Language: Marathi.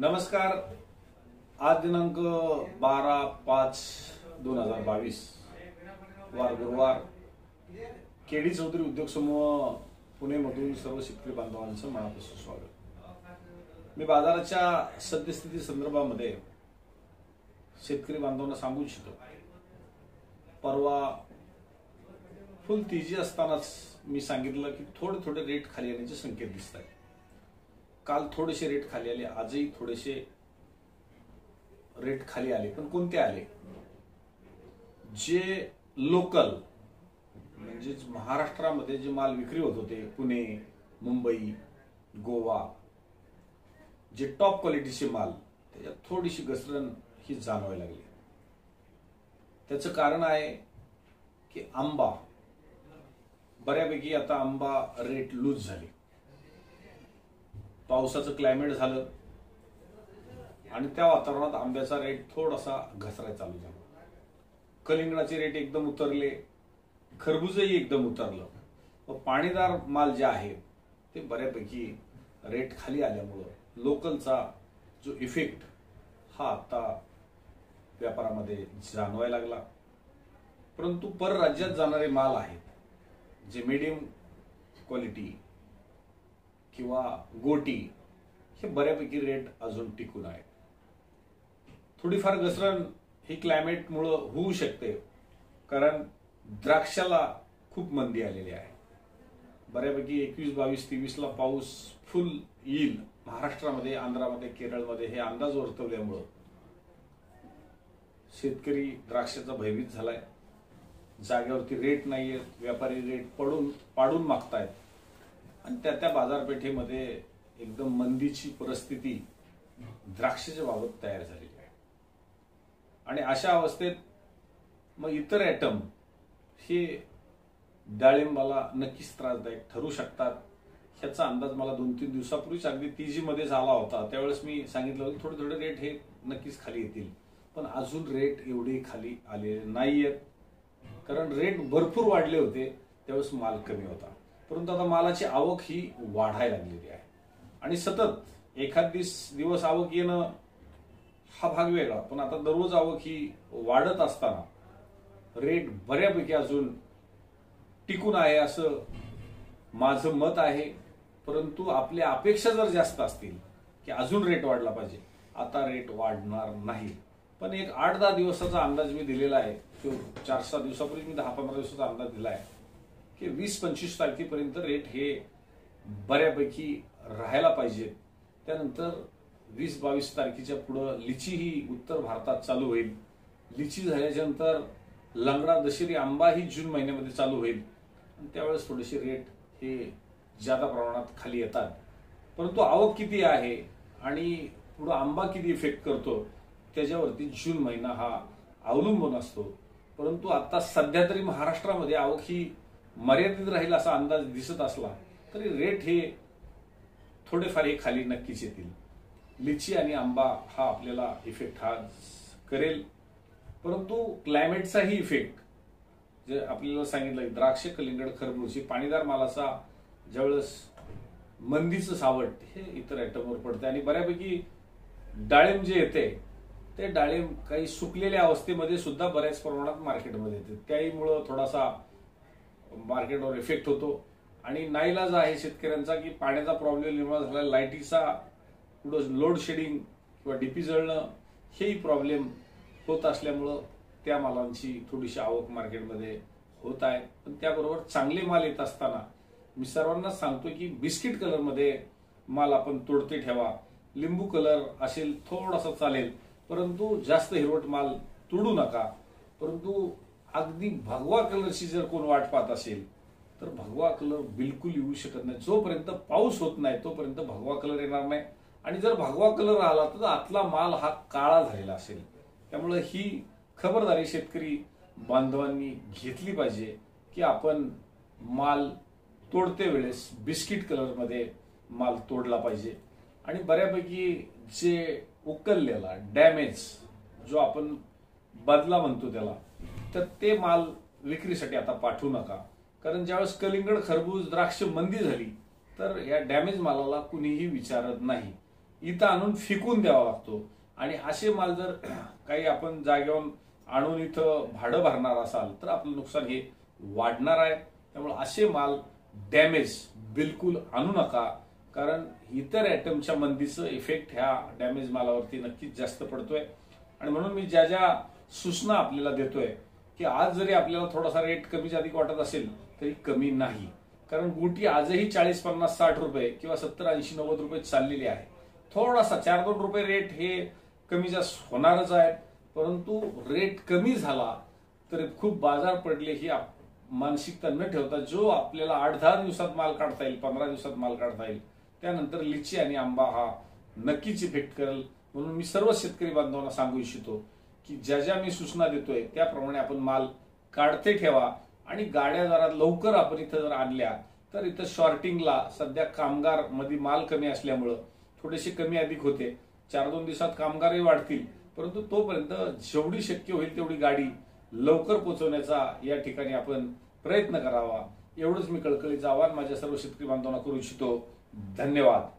नमस्कार. आज दिनांक बारा पाच दोन हजार बावीस. वार गुरुवार. केडी चौधरी उद्योग समूह पुणेमधून सर्व शेतकरी बांधवांचं मनापासून स्वागत. मी बाजाराच्या सद्यस्थिती संदर्भामध्ये शेतकरी बांधवांना सांगू इच्छितो. परवा फुल तेजी असतानाच मी सांगितलं की थोडे थोडे रेट खाली येण्याचे संकेत दिसत आहेत काल थोडेसे रेट खाली आले आजही थोडेसे रेट खाली आले पण कोणते आले? जे लोकल म्हणजेच महाराष्ट्रामध्ये जे माल विक्री होत होते पुणे मुंबई गोवा जे टॉप क्वालिटीचे माल त्याच्यात थोडीशी घसरण ही जाणवायला लागली. त्याचं कारण आहे की आंबा बऱ्यापैकी आता आंबा रेट लूज झाली. पावसाचं क्लायमेट झालं. आणि त्या वातावरणात आंब्याचा रेट थोडासा घसरायला चालू झाला. कलिंगडाचे रेट एकदम उतरले. खरबूजही एकदम उतरलं. व पाणीदार माल जे आहे ते बऱ्यापैकी रेट खाली आल्यामुळं लोकलचा जो इफेक्ट हा आता व्यापारामध्ये जाणवायला लागला. परंतु परराज्यात जाणारे माल आहेत जे मिडियम क्वालिटी किंवा गोटी हे बऱ्यापैकी रेट अजून टिकून आहे थोडीफार घसरण ही क्लायमेटमुळं होऊ शकते कारण द्राक्षाला खूप मंदी आलेली आहे. बऱ्यापैकी एकवीस बावीस तेवीसला पाऊस फुल येईल. महाराष्ट्रामध्ये आंध्रामध्ये केरळमध्ये हे अंदाज वर्तवल्यामुळं शेतकरी द्राक्षाचा भयभीत झालाय. जागेवरती रेट नाहीये व्यापारी रेट पडून पाडून मागतायत. आणि त्या त्या बाजारपेठेमध्ये एकदम मंदीची परिस्थिती द्राक्षाच्या बाबत तयार झालेली आहे. आणि अशा अवस्थेत मग इतर ॲटम हे डाळिंबाला नक्कीच त्रासदायक ठरू शकतात. ह्याचा अंदाज मला दोन तीन दिवसापूर्वीच अगदी तीजी मध्ये झाला होता. त्यावेळेस मी सांगितलं होतं थोडे थोडे रेट हे नक्कीच खाली येतील. पण अजून रेट एवढे खाली आलेले आहेत कारण रेट भरपूर वाढले होते त्यावेळेस माल कमी होता. परंतु आता मालाची आवक ही वाढायला लागलेली आहे. आणि सतत एखाद दिवस आवक येणं हा भाग वेगळा. पण आता दररोज आवक ही वाढत असताना रेट बऱ्यापैकी अजून टिकून आहे असं माझं मत आहे. परंतु आपल्या अपेक्षा जर जास्त असतील की अजून रेट वाढला पाहिजे आता रेट वाढणार नाही. पण एक आठ दहा दिवसाचा अंदाज मी दिलेला आहे. तो चार सहा दिवसापूर्वी मी दहा पंधरा दिवसाचा अंदाज दिला आहे. की वीस पंचवीस तारखेपर्यंत रेट हे बऱ्यापैकी राहायला पाहिजेत त्यानंतर वीस बावीस तारखेच्या पुढं लिची ही उत्तर भारतात चालू होईल. लिची झाल्याच्यानंतर लंगडा दशेरी आंबा ही जून महिन्यामध्ये चालू होईल. आणि त्यावेळेस थोडेसे रेट हे जादा प्रमाणात खाली येतात. परंतु आवक किती आहे आणि पुढं आंबा किती इफेक्ट करतो त्याच्यावरती जून महिना हा अवलंबून असतो. परंतु आता सध्या तरी महाराष्ट्रामध्ये आवक ही मर्यादित राहील असा अंदाज दिसत असला तरी रेट हे थोडेफार हे खाली नक्कीच येतील. लिची आणि आंबा हा आपल्याला इफेक्ट हा करेल. परंतु क्लायमेटचाही इफेक्ट जे आपल्याला सांगितलं द्राक्ष कलिंगड खरबूज पाणीदार मालाचा ज्यावेळेस मंदीचं सावट हे इतर आयटमवर पडते आणि बऱ्यापैकी डाळिंब जे येते ते डाळिंब काही सुकलेल्या अवस्थेमध्ये सुद्धा बऱ्याच प्रमाणात मार्केटमध्ये येते. त्याहीमुळं थोडासा मार्केटवर इफेक्ट होतो. आणि नाईलाज आहे शेतकऱ्यांचा की पाण्याचा प्रॉब्लेम निर्माण झाला लाईटीचा पुढं लोड शेडिंग किंवा डीपी जळणं हेही प्रॉब्लेम होत असल्यामुळं त्या मालांची थोडीशी आवक मार्केटमध्ये होत आहे. पण त्याबरोबर चांगले माल येत असताना मी सर्वांनाच सांगतो की बिस्किट कलरमध्ये माल आपण तोडते ठेवा. लिंबू कलर असेल थोडासा चालेल. परंतु जास्त हिरवट माल तोडू नका. परंतु अगदी भगवा कलरची जर कोण वाट पाहत असेल तर भगवा कलर बिलकुल येऊ शकत नाही. जोपर्यंत पाऊस होत नाही तोपर्यंत भगवा कलर येणार नाही. आणि जर भगवा कलर आला तर आतला माल हा काळा झालेला असेल. त्यामुळे ही खबरदारी शेतकरी बांधवांनी घेतली पाहिजे की आपण माल तोडते वेळेस बिस्किट कलरमध्ये माल तोडला पाहिजे. आणि बऱ्यापैकी जे उकललेला डॅमेज जो आपण बदला म्हणतो त्याला तर ते माल विक्रीसाठी आता पाठवू नका. कारण ज्यावेळेस कलिंगड खरबूज द्राक्ष मंदी झाली तर या डॅमेज मालाला कुणीही विचारत नाही. इथं आणून फिकून द्यावा लागतो. आणि असे माल जर काही आपण जागेवर आणून इथं भाडं भरणार असाल तर आपलं नुकसान हे वाढणार आहे. त्यामुळे असे माल डॅमेज बिलकुल आणू नका. कारण इतर आयटमच्या मंदीचं इफेक्ट ह्या डॅमेज मालावरती नक्कीच जास्त पडतोय. आणि म्हणून मी ज्या ज्या सूचना आपल्याला देतोय की आज जरी आपल्याला थोडासा रेट कमी अधिक वाटत असेल तरी कमी नाही. कारण गुटी आजही चाळीस पन्नास साठ रुपये किंवा सत्तर ऐंशी नव्वद रुपये चाललेली आहे. थोडासा चार दोन रुपये रेट हे कमी जास्त होणारच आहे. परंतु रेट कमी झाला तर खूप बाजार पडले ही आप- मानसिकता न ठेवता जो आपल्याला आठ दहा दिवसात माल काढता येईल पंधरा दिवसात माल काढता येईल त्यानंतर लिची आणि आंबा हा नक्कीच इफेक्ट करेल. म्हणून मी सर्व शेतकरी बांधवांना सांगू इच्छितो की ज्या ज्या मी सूचना देतोय त्याप्रमाणे आपण माल काढते ठेवा आणि गाड्या जरा लवकर आपण इथं जर आणल्या तर इथं शॉर्टिंगला सध्या कामगारमध्ये माल कमी असल्यामुळं थोडेसे कमी अधिक होते. चार दोन दिवसात कामगारही वाढतील परंतु तोपर्यंत जेवढी शक्य होईल तेवढी गाडी लवकर पोहोचवण्याचा या ठिकाणी आपण प्रयत्न करावा. एवढंच मी कळकळीचं आवाहन माझ्या सर्व शेतकरी बांधवांना करू इच्छितो. धन्यवाद.